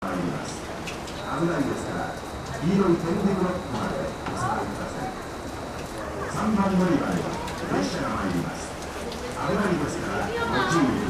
あります危ないですから黄色い点字ブロックまでお下がりください。3番乗り場に列車が参ります。危ないですからご注意ください